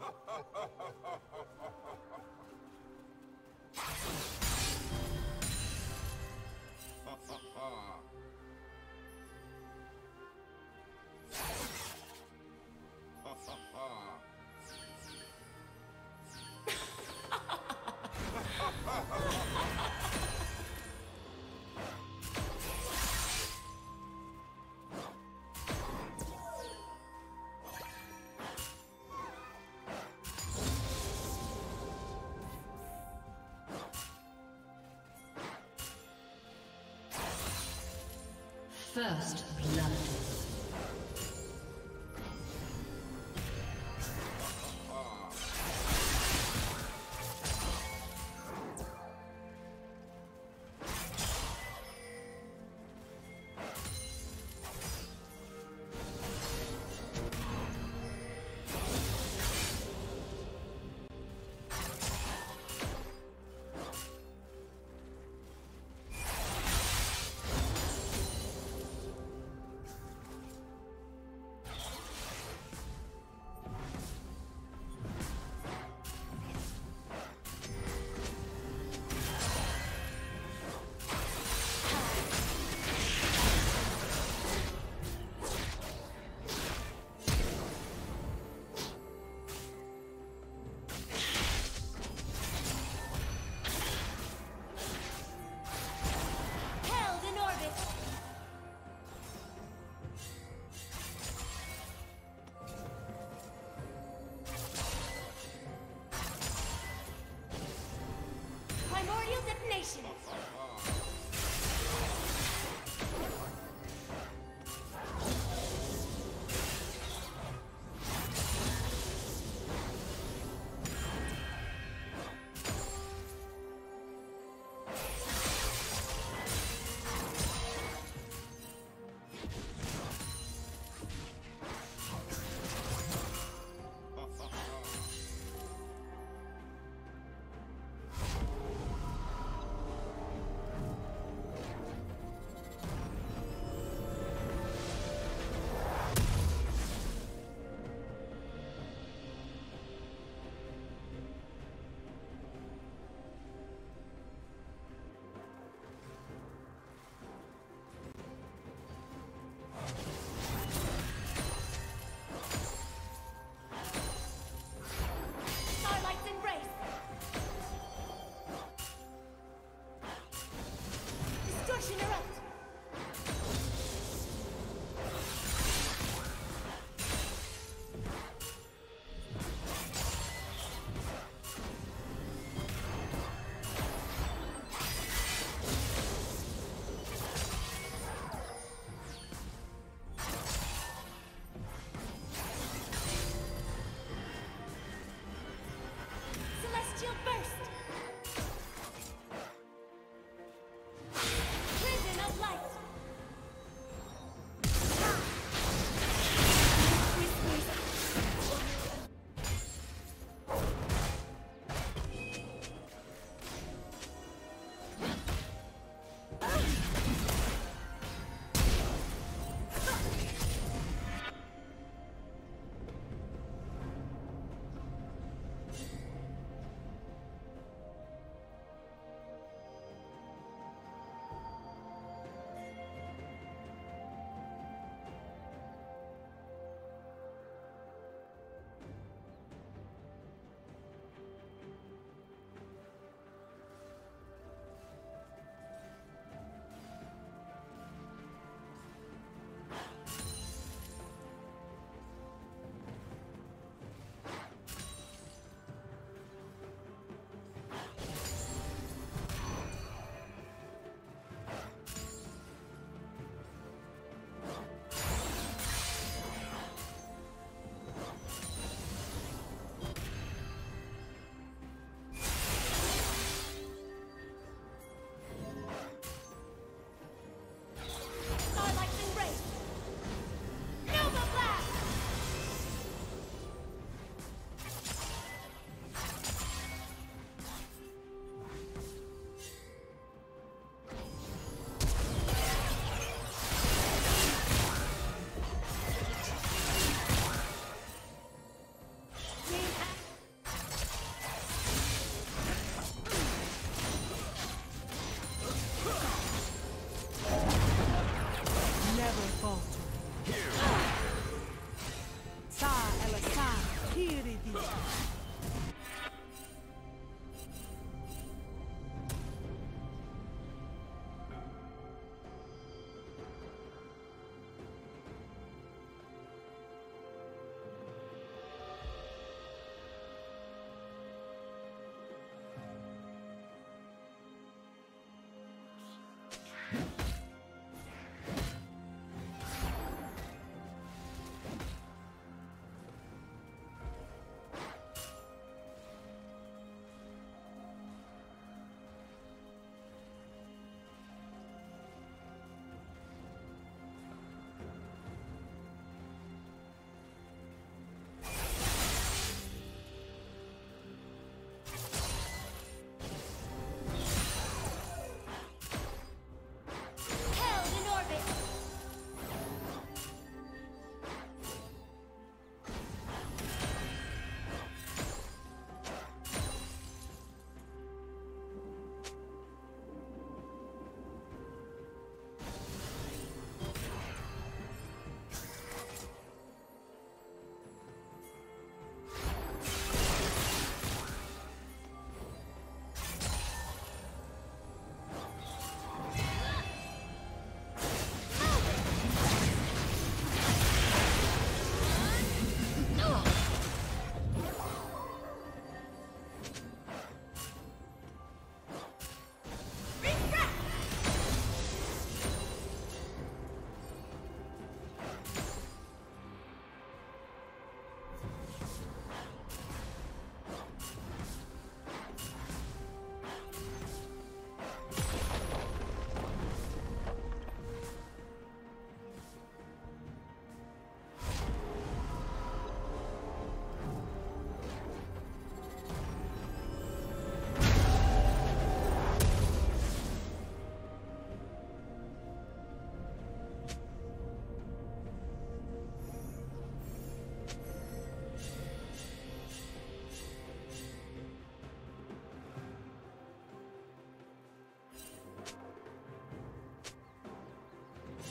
ha ha ha ha! First blood.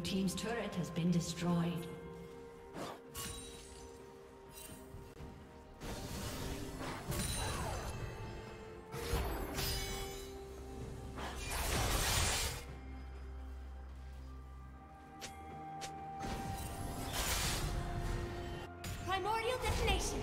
Blue Team's turret has been destroyed. Primordial detonation!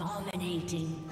Dominating.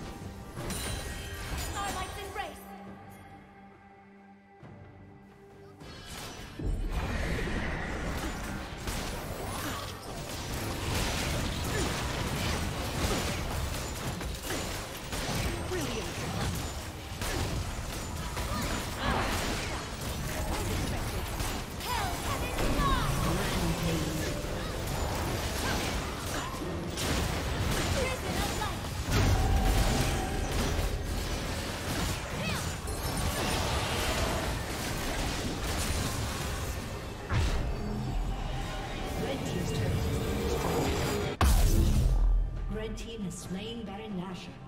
Baron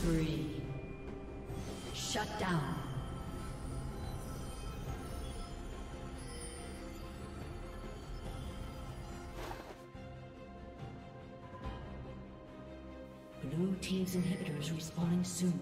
spree. Shut down. Blue Team's inhibitors respawning soon.